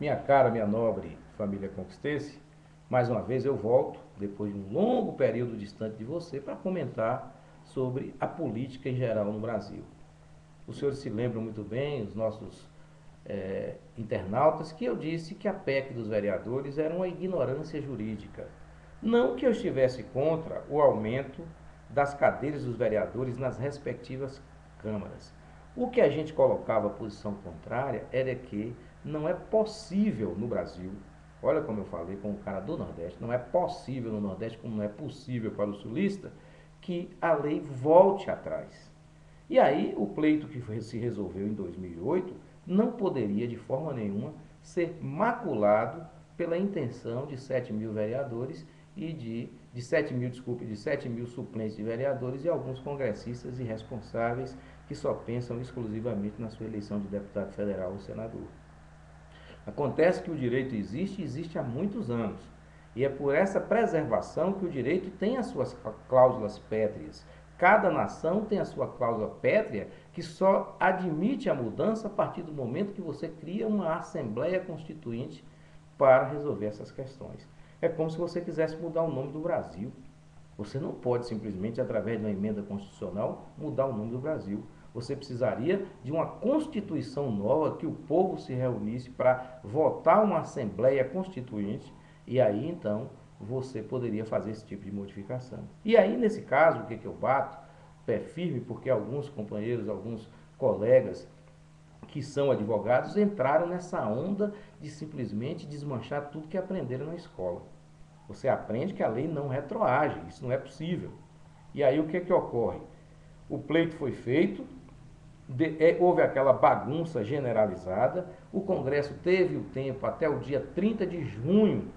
Minha cara, minha nobre família conquistense, mais uma vez eu volto, depois de um longo período distante de você, para comentar sobre a política em geral no Brasil. Os senhores se lembram muito bem, os nossos é, internautas, que eu disse que a PEC dos vereadores era uma ignorância jurídica. Não que eu estivesse contra o aumento das cadeiras dos vereadores nas respectivas câmaras. O que a gente colocava posição contrária era que não é possível no Brasil, olha como eu falei com o cara do Nordeste, não é possível no Nordeste, como não é possível para o sulista, que a lei volte atrás. E aí o pleito que se resolveu em 2008 não poderia de forma nenhuma ser maculado pela intenção de 7 mil vereadores e de, de 7 mil, desculpe, de 7 mil suplentes de vereadores e alguns congressistas irresponsáveis que só pensam exclusivamente na sua eleição de deputado federal ou senador. Acontece que o direito existe e existe há muitos anos. E é por essa preservação que o direito tem as suas cláusulas pétreas. Cada nação tem a sua cláusula pétrea que só admite a mudança a partir do momento que você cria uma Assembleia Constituinte para resolver essas questões. É como se você quisesse mudar o nome do Brasil. Você não pode simplesmente, através de uma emenda constitucional, mudar o nome do Brasil. Você precisaria de uma constituição nova, que o povo se reunisse para votar uma Assembleia Constituinte, e aí então você poderia fazer esse tipo de modificação. E aí, nesse caso, o que, que eu bato? Pé firme, porque alguns companheiros, alguns colegas que são advogados entraram nessa onda de simplesmente desmanchar tudo que aprenderam na escola. Você aprende que a lei não retroage, isso não é possível. E aí o que, que ocorre? O pleito foi feito, de, é, houve aquela bagunça generalizada, o Congresso teve o tempo até o dia 30 de junho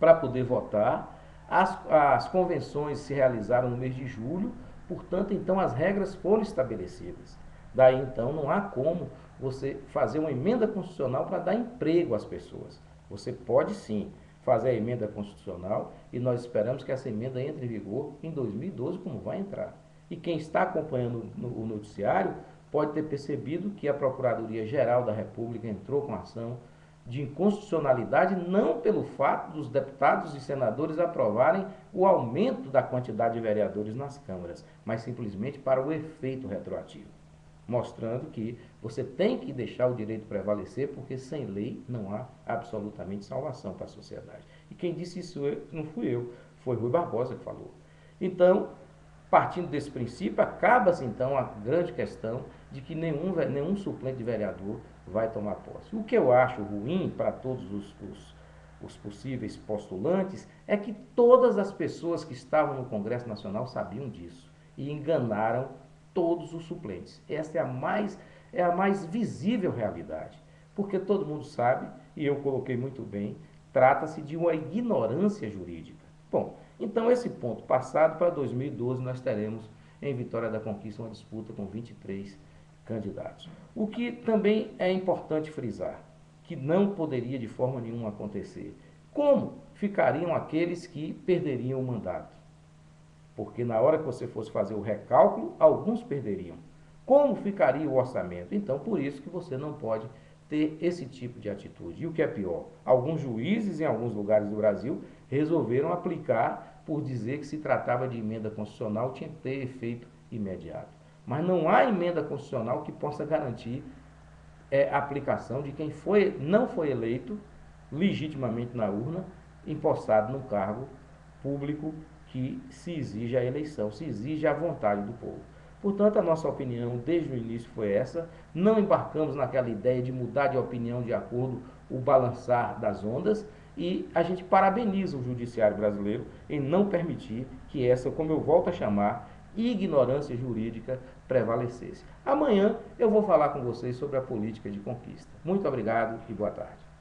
para poder votar, as, as convenções se realizaram no mês de julho, portanto, então as regras foram estabelecidas. Daí então não há como você fazer uma emenda constitucional para dar emprego às pessoas. Você pode sim fazer a emenda constitucional e nós esperamos que essa emenda entre em vigor em 2012, como vai entrar. E quem está acompanhando o noticiário pode ter percebido que a Procuradoria-Geral da República entrou com ação de inconstitucionalidade não pelo fato dos deputados e senadores aprovarem o aumento da quantidade de vereadores nas câmaras, mas simplesmente para o efeito retroativo mostrando que você tem que deixar o direito prevalecer, porque sem lei não há absolutamente salvação para a sociedade. E quem disse isso não fui eu, foi Rui Barbosa que falou. Então, partindo desse princípio, acaba-se então a grande questão de que nenhum, nenhum suplente de vereador vai tomar posse. O que eu acho ruim para todos os, os, os possíveis postulantes é que todas as pessoas que estavam no Congresso Nacional sabiam disso e enganaram todos os suplentes. Esta é a mais é a mais visível realidade, porque todo mundo sabe, e eu coloquei muito bem, trata-se de uma ignorância jurídica. Bom, então esse ponto passado para 2012 nós teremos em Vitória da Conquista uma disputa com 23 candidatos. O que também é importante frisar, que não poderia de forma nenhuma acontecer. Como ficariam aqueles que perderiam o mandato? Porque na hora que você fosse fazer o recálculo, alguns perderiam. Como ficaria o orçamento? Então, por isso que você não pode ter esse tipo de atitude. E o que é pior, alguns juízes em alguns lugares do Brasil resolveram aplicar por dizer que se tratava de emenda constitucional, tinha que ter efeito imediato. Mas não há emenda constitucional que possa garantir é, a aplicação de quem foi, não foi eleito legitimamente na urna, empossado no cargo público que se exige a eleição, se exige a vontade do povo. Portanto, a nossa opinião desde o início foi essa. Não embarcamos naquela ideia de mudar de opinião de acordo o balançar das ondas e a gente parabeniza o judiciário brasileiro em não permitir que essa, como eu volto a chamar, ignorância jurídica prevalecesse. Amanhã eu vou falar com vocês sobre a política de conquista. Muito obrigado e boa tarde.